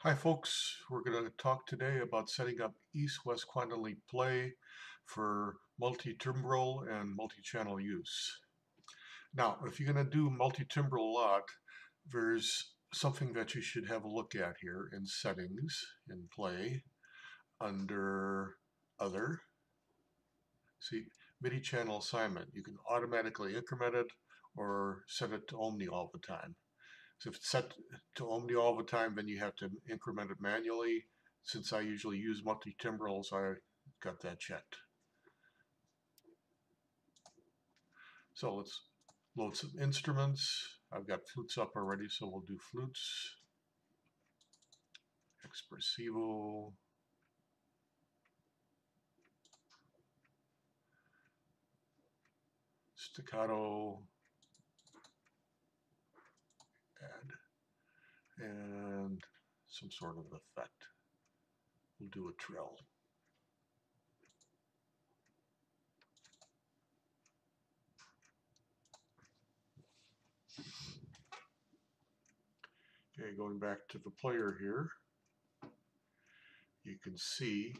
Hi folks, we're going to talk today about setting up east-west quantum leap play for multi-timbral and multi-channel use. Now, if you're going to do multi-timbral a lot, there's something that you should have a look at here in settings, in play, under other. See, MIDI channel assignment. You can automatically increment it or set it to Omni all the time. So if it's set to Omni all the time, then you have to increment it manually. Since I usually use multi-timbrals, I got that checked. So let's load some instruments. I've got flutes up already, so we'll do flutes. Expressivo. Staccato. And some sort of effect. We'll do a trill. Okay, going back to the player here, you can see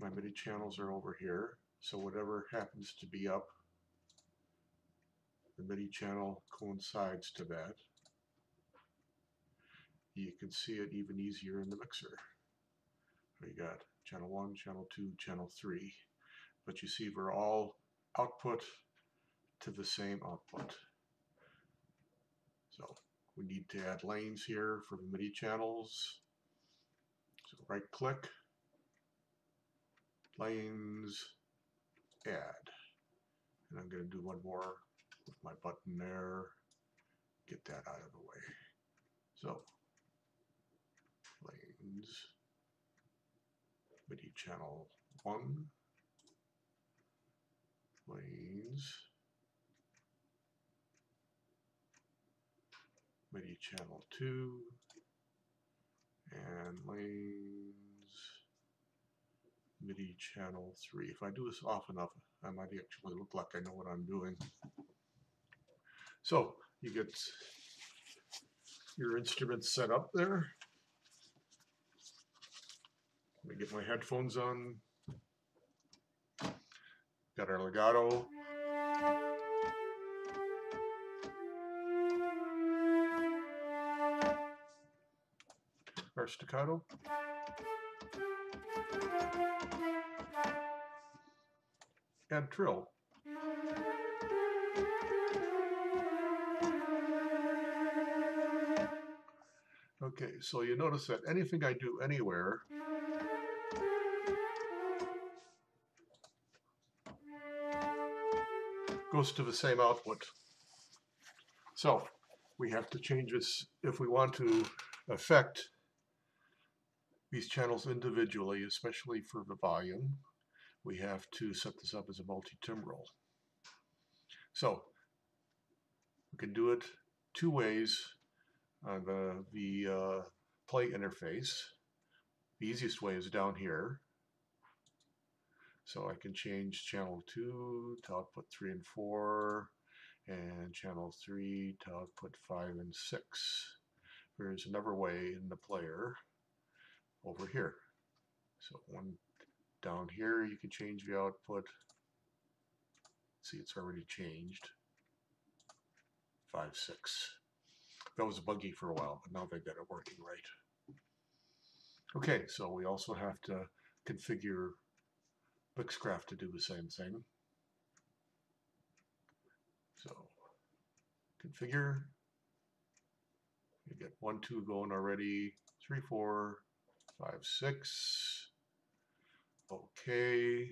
my MIDI channels are over here. So whatever happens to be up, the MIDI channel coincides to that you can see it even easier in the mixer. We got channel 1, channel 2, channel 3. But you see we're all output to the same output. So we need to add lanes here for the MIDI channels. So right click, lanes, add. And I'm going to do one more with my button there. Get that out of the way. So lanes, MIDI channel 1, lanes, MIDI channel 2, and lanes, MIDI channel 3. If I do this often enough, I might actually look like I know what I'm doing. So you get your instruments set up there. Get my headphones on. Got our legato. Our staccato. And trill. Okay, so you notice that anything I do anywhere goes to the same output. So we have to change this if we want to affect these channels individually, especially for the volume. We have to set this up as a multi-timbral. So we can do it two ways on the, the uh, play interface. The easiest way is down here. So I can change channel 2 to output 3 and 4 and channel 3 to output 5 and 6. There's another way in the player over here. So one down here you can change the output. See it's already changed. 5, 6. That was a buggy for a while, but now they've got it working right. Okay, so we also have to configure Mixcraft to do the same thing. So configure. You get one, two going already. Three, four, five, six. Okay.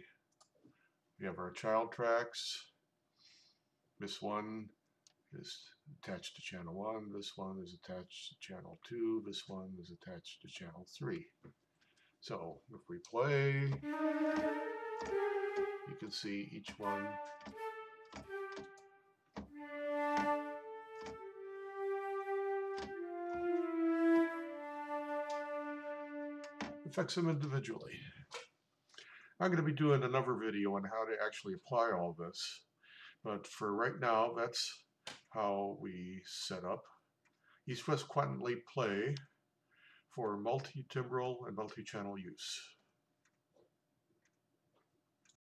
We have our child tracks. This one is attached to channel 1. This one is attached to channel 2. This one is attached to channel 3. So if we play, you can see each one. Affects them individually. I'm going to be doing another video on how to actually apply all this, but for right now, that's how we set up. East-West Quantum Leap Play for multi-timbral and multi-channel use.